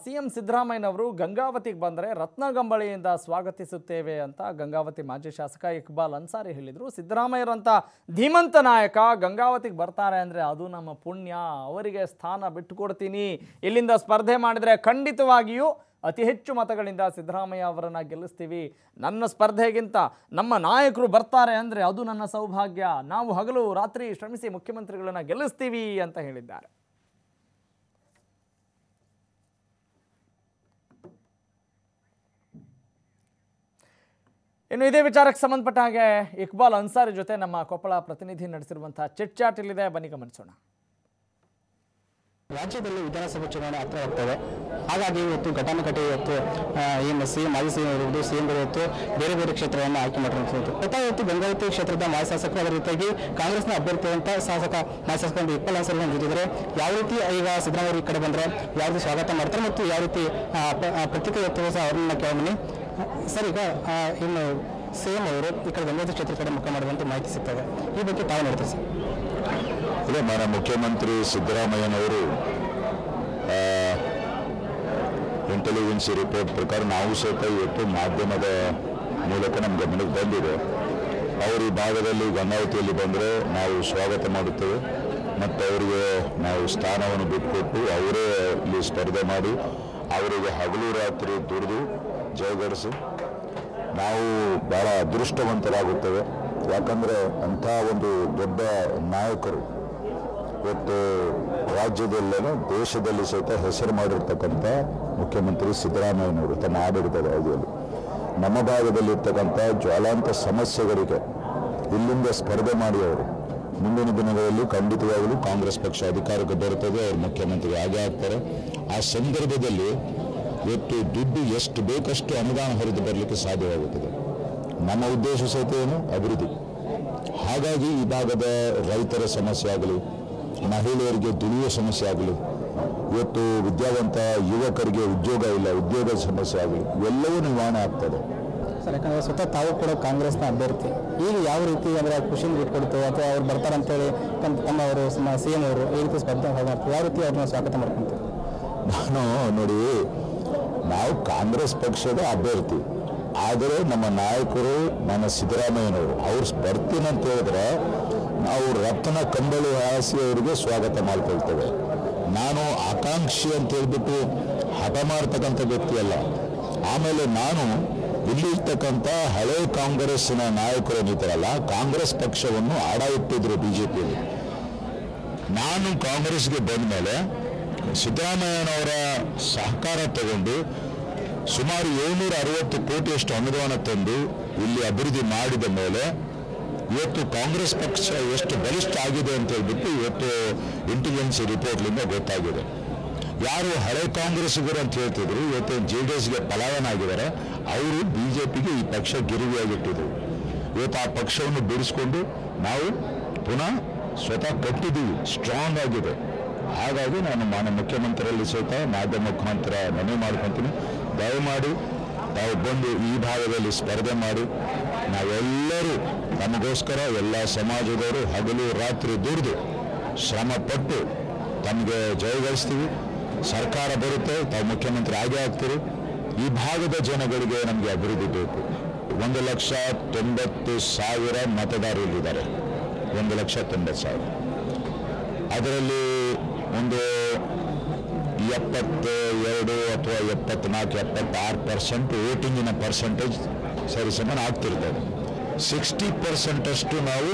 CM ಸಿದ್ದರಾಮಯ್ಯನವರು ಗಂಗಾವತಿಗೆ ಬಂದರೆ ರತ್ನಗಂಬಳಿಯಿಂದ ಸ್ವಾಗತಿಸುತ್ತೇವೆ ಅಂತ ಗಂಗಾವತಿ ಮಾಜಿ ಶಾಸಕ ಇಕ್ಬಾಲ್ ಅನ್ಸಾರಿ ಹೇಳಿದರು. ಸಿದ್ದರಾಮಯ್ಯರಂಥ ಧೀಮಂತ ನಾಯಕ ಗಂಗಾವತಿಗೆ ಬರ್ತಾರೆ ಅಂದರೆ ಅದು ನಮ್ಮ ಪುಣ್ಯ. ಅವರಿಗೆ ಸ್ಥಾನ ಬಿಟ್ಟುಕೊಡ್ತೀನಿ. ಇಲ್ಲಿಂದ ಸ್ಪರ್ಧೆ ಮಾಡಿದರೆ ಖಂಡಿತವಾಗಿಯೂ ಅತಿ ಹೆಚ್ಚು ಮತಗಳಿಂದ ಸಿದ್ದರಾಮಯ್ಯ ಅವರನ್ನು ಗೆಲ್ಲಿಸ್ತೀವಿ. ನನ್ನ ಸ್ಪರ್ಧೆಗಿಂತ ನಮ್ಮ ನಾಯಕರು ಬರ್ತಾರೆ ಅಂದರೆ ಅದು ನನ್ನ ಸೌಭಾಗ್ಯ. ನಾವು ಹಗಲು ರಾತ್ರಿ ಶ್ರಮಿಸಿ ಮುಖ್ಯಮಂತ್ರಿಗಳನ್ನು ಗೆಲ್ಲಿಸ್ತೀವಿ ಅಂತ ಹೇಳಿದ್ದಾರೆ. ಇನ್ನು ಇದೇ ವಿಚಾರಕ್ಕೆ ಸಂಬಂಧಪಟ್ಟ ಹಾಗೆ ಇಕ್ಬಾಲ್ ಅನ್ಸಾರಿ ಜೊತೆ ನಮ್ಮ ಕೊಪ್ಪಳ ಪ್ರತಿನಿಧಿ ನಡೆಸಿರುವಂತಹ ಚಿಟ್ ಚಾಟ್ ಇಲ್ಲಿದೆ ಬನ್ನಿ ಗಮನಿಸೋಣ. ರಾಜ್ಯದಲ್ಲಿ ವಿಧಾನಸಭೆ ಚುನಾವಣೆ ಹತ್ರ ಹೋಗ್ತದೆ. ಹಾಗಾಗಿ ಇವತ್ತು ಘಟಾನುಘಟಿ ಇವತ್ತು ಏನು ಸಿ, ಮಾಜಿ ಸಿಎಂ ಇರುವುದು ಇವತ್ತು ಬೇರೆ ಬೇರೆ ಕ್ಷೇತ್ರವನ್ನು ಆಯ್ಕೆ ಮಾಡಿರುವಂಥದ್ದು. ಯಥಾವತ್ತು ಬೆಂಗಳೂರು ಕ್ಷೇತ್ರದ ಮಾಜಿ ಶಾಸಕರು ಅದರ ರೀತಿಯಾಗಿ ಕಾಂಗ್ರೆಸ್ನ ಅಂತ ಶಾಸಕ, ಮಾಜಿ ಶಾಸಕ ಇಪ್ಪಲ್ ಅನ್ಸರ್ ಜೊತೆಗಿದ್ದಾರೆ ಯಾವ ರೀತಿ ಈಗ ಸಿದ್ದರಾಮಯ್ಯ ಈ ಕಡೆ ಬಂದರೆ ಯಾವ ರೀತಿ ಸ್ವಾಗತ ಮಾಡ್ತಾರೆ ಮತ್ತು ಯಾವ ರೀತಿ ಪ್ರತಿಕ್ರಿಯೆ ಸಹ ಅವರನ್ನ ಕೇಳಬನ್ನಿ ಸರ್, ಈಗ ಇನ್ನು ಸೇಮ್ ಅವರು ಈ ಕಡೆ ಗಂಗಾಧರ ಕ್ಷೇತ್ರ ಕಡೆ ಮುಖ ಮಾಡುವಂಥ ಮಾಹಿತಿ ಸಿಗ್ತದೆ. ಈ ಬಗ್ಗೆ ತಾವು ನೋಡ್ತೀವಿ ಸರ್? ಅದೇ ಮಾನ ಮುಖ್ಯಮಂತ್ರಿ ಸಿದ್ದರಾಮಯ್ಯನವರು ಇಂಟೆಲಿಜೆನ್ಸಿ ರಿಪೋರ್ಟ್ ಪ್ರಕಾರ ನಾವು ಸಹಿತ ಇವತ್ತು ಮಾಧ್ಯಮದ ಮೂಲಕ ನಮ್ಮ ಗಮನಕ್ಕೆ ಬಂದಿದೆ. ಅವರು ಈ ಭಾಗದಲ್ಲಿ ಗಂಗಾವತಿಯಲ್ಲಿ ಬಂದರೆ ನಾವು ಸ್ವಾಗತ ಮಾಡುತ್ತೇವೆ. ಮತ್ತು ಅವರಿಗೆ ನಾವು ಸ್ಥಾನವನ್ನು ಬಿಟ್ಟುಕೊಟ್ಟು ಅವರೇ ಇಲ್ಲಿ ಸ್ಪರ್ಧೆ ಮಾಡಿ, ಅವರಿಗೆ ಹಗಲು ರಾತ್ರಿ ದುಡಿದು ಜಯಗಳಿಸಿ ನಾವು ಬಹಳ ಅದೃಷ್ಟವಂತರಾಗುತ್ತೇವೆ. ಯಾಕಂದರೆ ಅಂಥ ಒಂದು ದೊಡ್ಡ ನಾಯಕರು ಇವತ್ತು ರಾಜ್ಯದಲ್ಲೇನೋ ದೇಶದಲ್ಲಿ ಸಹಿತ ಹೆಸರು ಮಾಡಿರ್ತಕ್ಕಂಥ ಮುಖ್ಯಮಂತ್ರಿ ಸಿದ್ದರಾಮಯ್ಯನವರು ತಮ್ಮ ಆಡಳಿತದ ಅವಧಿಯಲ್ಲಿ. ನಮ್ಮ ಭಾಗದಲ್ಲಿರ್ತಕ್ಕಂಥ ಜ್ವಾಲಾಂತ ಸಮಸ್ಯೆಗಳಿಗೆ ಇಲ್ಲಿಂದ ಸ್ಪರ್ಧೆ ಮಾಡಿ ಅವರು. ಮುಂದಿನ ದಿನಗಳಲ್ಲಿ ಖಂಡಿತವಾಗಲೂ ಕಾಂಗ್ರೆಸ್ ಪಕ್ಷ ಅಧಿಕಾರಕ್ಕೆ ಬರುತ್ತದೆ, ಅವರು ಮುಖ್ಯಮಂತ್ರಿ ಆಗೇ ಆಗ್ತಾರೆ. ಆ ಸಂದರ್ಭದಲ್ಲಿ ಇವತ್ತು ದುಡ್ಡು ಎಷ್ಟು ಬೇಕಷ್ಟು ಅನುದಾನ ಹೊರತು ಬರಲಿಕ್ಕೆ ಸಾಧ್ಯವಾಗುತ್ತದೆ. ನಮ್ಮ ಉದ್ದೇಶ ಸಹಿತ ಏನು? ಅಭಿವೃದ್ಧಿ. ಹಾಗಾಗಿ ಈ ಭಾಗದ ರೈತರ ಸಮಸ್ಯೆ ಆಗಲಿ ಮಹಿಳೆಯರಿಗೆ ದುಡಿಯುವ ಸಮಸ್ಯೆ ಆಗಲಿ ಇವತ್ತು ವಿದ್ಯಾವಂತ ಯುವಕರಿಗೆ ಉದ್ಯೋಗ ಇಲ್ಲ ಉದ್ಯೋಗದ ಸಮಸ್ಯೆ ಆಗಲಿ ಇವೆಲ್ಲವೂ ನಿವಾರಣೆ ಆಗ್ತದೆ. ಸರ್ ಯಾಕಂದ್ರೆ ಸ್ವತಃ ತಾವು ಕೂಡ ಕಾಂಗ್ರೆಸ್ನ ಅಭ್ಯರ್ಥಿ. ಈಗ ಯಾವ ರೀತಿ ಅಂದರೆ ಖುಷಿನ ಇಟ್ಕೊಡ್ತೇವೆ ಅಥವಾ ಅವ್ರು ಬರ್ತಾರೆ ಅಂತೇಳಿ ತಮ್ಮ ತಮ್ಮ ಅವರು ಸಿ ಎಂ ಅವರು ಈ ರೀತಿ ಸ್ಪರ್ಧೆ ಯಾವ ರೀತಿ ಅವ್ರನ್ನ ಸ್ವಾಗತ ಮಾಡ್ಕೊಂತಾರೆ? ನಾನು ನೋಡಿ ನಾವು ಕಾಂಗ್ರೆಸ್ ಪಕ್ಷದ ಅಭ್ಯರ್ಥಿ. ಆದರೆ ನಮ್ಮ ನಾಯಕರು, ನನ್ನ ಸಿದ್ದರಾಮಯ್ಯನವರು, ಅವ್ರು ಬರ್ತೀನಂತ ಹೇಳಿದ್ರೆ ನಾವು ರತ್ನ ಕಂಬಳಿ ಹಾಸಿ ಅವರಿಗೆ ಸ್ವಾಗತ ಮಾಡಿಕೊಳ್ತೇವೆ. ನಾನು ಆಕಾಂಕ್ಷಿ ಅಂತ ಹೇಳ್ಬಿಟ್ಟು ಹಠ ಮಾಡ್ತಕ್ಕಂಥ ವ್ಯಕ್ತಿ ಅಲ್ಲ ಆಮೇಲೆ ನಾನು ಇಲ್ಲಿರ್ತಕ್ಕಂಥ ಹಳೆ ಕಾಂಗ್ರೆಸ್ಸಿನ ನಾಯಕರು ಏನಿದ್ದಾರಲ್ಲ ಕಾಂಗ್ರೆಸ್ ಪಕ್ಷವನ್ನು ಆಡ ಇಟ್ಟಿದ್ರು ಬಿಜೆಪಿಯಲ್ಲಿ. ನಾನು ಕಾಂಗ್ರೆಸ್ಗೆ ಬಂದ ಮೇಲೆ ಸಿದ್ದರಾಮಯ್ಯನವರ ಸಹಕಾರ ತಗೊಂಡು ಸುಮಾರು ಏಳ್ನೂರ ಅರವತ್ತು ಕೋಟಿಯಷ್ಟು ಅನುದಾನ ತಂದು ಇಲ್ಲಿ ಅಭಿವೃದ್ಧಿ ಮಾಡಿದ ಮೇಲೆ ಇವತ್ತು ಕಾಂಗ್ರೆಸ್ ಪಕ್ಷ ಎಷ್ಟು ಬಲಿಷ್ಠ ಆಗಿದೆ ಅಂತ ಹೇಳ್ಬಿಟ್ಟು ಇವತ್ತು ಇಂಟೆಲಿಜೆನ್ಸಿ ರಿಪೋರ್ಟ್ಲಿಂದ ಗೊತ್ತಾಗಿದೆ. ಯಾರು ಹಳೆ ಕಾಂಗ್ರೆಸ್ಗರು ಅಂತ ಹೇಳ್ತಿದ್ರು, ಇವತ್ತು ಜೆ ಡಿ ಎಸ್ಗೆ ಪಲಾಯನ ಆಗಿದ್ದಾರೆ, ಅವರು ಬಿ ಜೆ ಪಿಗೆ ಈ ಪಕ್ಷ ಗಿರಿವಿಯಾಗಿಟ್ಟಿದ್ರು ಇವತ್ತು ಆ ಪಕ್ಷವನ್ನು ಬಿಡಿಸ್ಕೊಂಡು ನಾವು ಪುನಃ ಸ್ವತಃ ಕಟ್ಟಿದ್ದೀವಿ ಸ್ಟ್ರಾಂಗ್ ಆಗಿದೆ. ಹಾಗಾಗಿ ನಾನು ಮಾನ್ಯ ಮುಖ್ಯಮಂತ್ರಿಯಲ್ಲಿ ಸಹಿತ ಮಾಧ್ಯಮ ಮುಖಾಂತರ ಮನವಿ ಮಾಡ್ಕೊತೀನಿ. ದಯಮಾಡಿ ತಾವು ಬಂದು ಈ ಭಾಗದಲ್ಲಿ ಸ್ಪರ್ಧೆ ಮಾಡಿ. ನಾವೆಲ್ಲರೂ ನಮಗೋಸ್ಕರ ಎಲ್ಲ ಸಮಾಜದವರು ಹಗಲು ರಾತ್ರಿ ದುಡಿದು ಶ್ರಮಪಟ್ಟು ತಮಗೆ ಜಯಗಳಿಸ್ತೀವಿ ಸರ್ಕಾರ ಬರುತ್ತೆ, ತಾವು ಮುಖ್ಯಮಂತ್ರಿ ಆಗೇ ಆಗ್ತೀರಿ. ಈ ಭಾಗದ ಜನಗಳಿಗೆ ನಮಗೆ ಅಭಿವೃದ್ಧಿ ಬೇಕು. ಒಂದು ಲಕ್ಷ ತೊಂಬತ್ತು ಸಾವಿರ ಮತದಾರರಿದ್ದಾರೆ. ಒಂದು ಲಕ್ಷ ತೊಂಬತ್ತು ಸಾವಿರ. ಅದರಲ್ಲಿ ಒಂದು ಎಪ್ಪತ್ತು ಎರಡು ಅಥವಾ ಎಪ್ಪತ್ನಾಲ್ಕು, ಎಪ್ಪತ್ತಾರು ಪರ್ಸೆಂಟ್ ವೋಟಿಂಗಿನ ಪರ್ಸೆಂಟೇಜ್ ಸರಿಸಮಾನ ಆಗ್ತಿರ್ತದೆ. ಸಿಕ್ಸ್ಟಿ ಪರ್ಸೆಂಟಷ್ಟು ನಾವು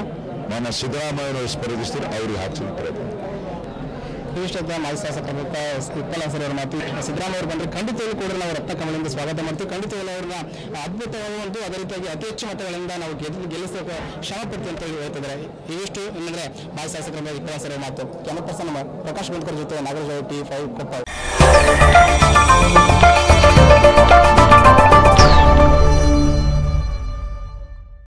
ನನ್ನ ಸಿದ್ದರಾಮಯ್ಯನವರು ಸ್ಪರ್ಧಿಸ್ತೀರಿ, ಅವ್ರಿಗೆ ಹಾಕ್ಸಿದ ಇಷ್ಟೊತ್ತ ಮಾಜಿ ಶಾಸಕ ಪ್ರಮುಖ ಅನ್ಸರ್ ಅವರ ಮಾತು. ಸಿದ್ದರಾಮಯ್ಯ ಅವರು ಬಂದರೆ ಖಂಡಿತವಾಗ್ಲೂ ಕೂಡ ನಾವು ರತ್ನ ಕಮಲಿಂದ ಸ್ವಾಗತ ಮಾಡ್ತೀವಿ. ಖಂಡಿತವಾಗ್ಲೂ ಅವ್ರನ್ನ ಅದ್ಭುತವಾಗುವಂತೂ ಅದೇ ರೀತಿಯಾಗಿ ಅತಿ ಹೆಚ್ಚು ಮತಗಳಿಂದ ನಾವು ಗೆದ್ದು ಗೆಲ್ಲಿಸೋಕೆ ಶ್ರಮ ಪಡ್ತೀವಿ ಅಂತ ಹೇಳಿ ಹೇಳ್ತಿದ್ದಾರೆ. ಇವಿಷ್ಟು ಏನಂದ್ರೆ ಮಾಜಿ ಶಾಸಕರ ಮೇಲೆ ಅವರ ಮಾತು. ಕ್ಯಾಮರಾ ಪರ್ಸನ್ ಪ್ರಕಾಶ್ ಬಂಡ್ಕರ್ ಜೊತೆ ನಾಗರಾಜ್ ಟಿ ಫೈವ್ ಕೊಪ್ಪ.